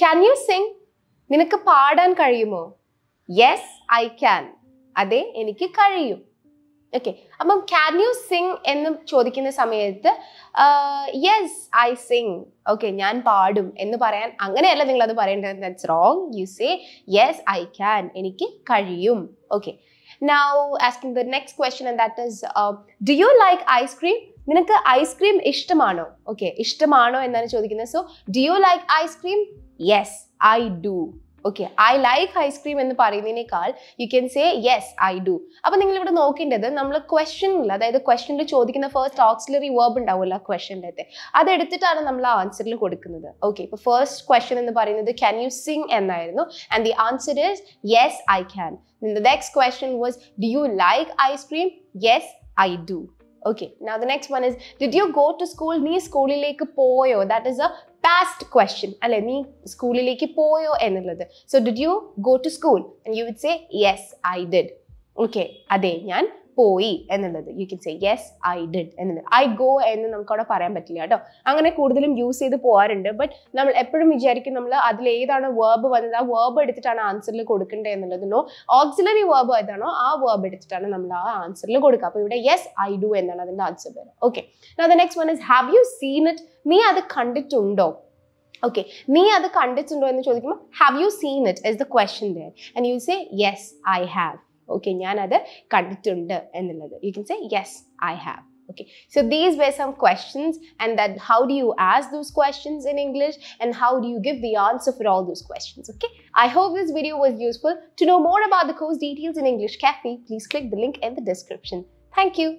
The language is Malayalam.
ക്യാൻ യു സിംഗ് നിനക്ക് പാടാൻ കഴിയുമോ? യെസ് ഐ ക്യാൻ അതെ എനിക്ക് കഴിയും. ഓക്കെ അപ്പം ക്യാൻ യു സിംഗ് എന്ന് ചോദിക്കുന്ന സമയത്ത് യെസ് ഐ സിംഗ് ഓക്കെ ഞാൻ പാടും എന്ന് പറയാൻ അങ്ങനെയല്ല നിങ്ങൾ അത് പറയേണ്ടത്. That's wrong you say yes I can എനിക്ക് കഴിയും. Okay now asking the next question and that is do you like ice cream നിനക്ക് ഐസ്ക്രീം ഇഷ്ടമാണോ? ഓക്കെ ഇഷ്ടമാണോ എന്നാണ് ചോദിക്കുന്നത്. So do you like ice cream yes I do okay I like ice cream എന്ന് പറയുന്നതിനേക്കാൾ you can say yes I do അപ്പൊ നിങ്ങൾ ഇവിടെ നോക്കേണ്ടത് നമ്മൾ ക്വസ്റ്റനിൽ അതായത് ക്വസ്റ്റനിൽ ചോദിക്കുന്ന ഫസ്റ്റ് ഓക്സിലറി വേർബ് ഉണ്ടാവില്ല അത് അതെടുത്തിട്ടാണ് നമ്മൾ ആ ആൻസറിൽ കൊടുക്കുന്നത്. ഓക്കെ ഇപ്പൊ ഫസ്റ്റ് ക്വസ്റ്റൻ എന്ന് പറയുന്നത് ക്യാൻ യു സിംഗ് എന്നായിരുന്നു. And the answer is yes I can the next question was do you like ice cream yes I do okay now the next one is did you go to school നീ സ്കൂളിലേക്ക് പോയോ? That is a past question അല്ലെ നീ സ്കൂളിലേക്ക് പോയോ എന്നുള്ളത്. So did you go to school you would say yes I did okay അതെ ഞാൻ പോയി എന്നുള്ളത്. You can say yes I did എന്നുള്ളത്. ഐ ഗോ എന്ന് നമുക്ക് അവിടെ പറയാൻ പറ്റില്ല കേട്ടോ. അങ്ങനെ കൂടുതലും യൂസ് ചെയ്ത് പോകാറുണ്ട് ബട്ട് നമ്മൾ എപ്പോഴും വിചാരിക്കും നമ്മൾ അതിൽ ഏതാണ് വേർബ് വന്നത്? ആ വേർബ് എടുത്തിട്ടാണ് ആൻസറിൽ കൊടുക്കേണ്ടത് എന്നുള്ളതിനോ ഓക്സിലറി വേർബ് ഏതാണോ ആ വേർബ് എടുത്തിട്ടാണ് നമ്മൾ ആ ആൻസറിൽ കൊടുക്കുക. അപ്പോൾ ഇവിടെ യെസ് ഐ ഡു എന്നാണ് അതിന്റെ ആൻസർ വരിക. Okay the next one is have you seen it നീ അത് കണ്ടിട്ടുണ്ടോ? ഓക്കെ നീ അത് കണ്ടിട്ടുണ്ടോ എന്ന് ചോദിക്കുമ്പോൾ have you seen it is the question there and you say yes I have okay ഞാൻ അത് കണ്ടിട്ടുണ്ട് എന്നുള്ളത് you can say yes I have Okay, so these were some questions, and that how do you ask those questions in English, and how do you give the answer for all those questions? Okay, I hope this video was useful. To know more about the course details in English Cafe, please click the link in the description. Thank you.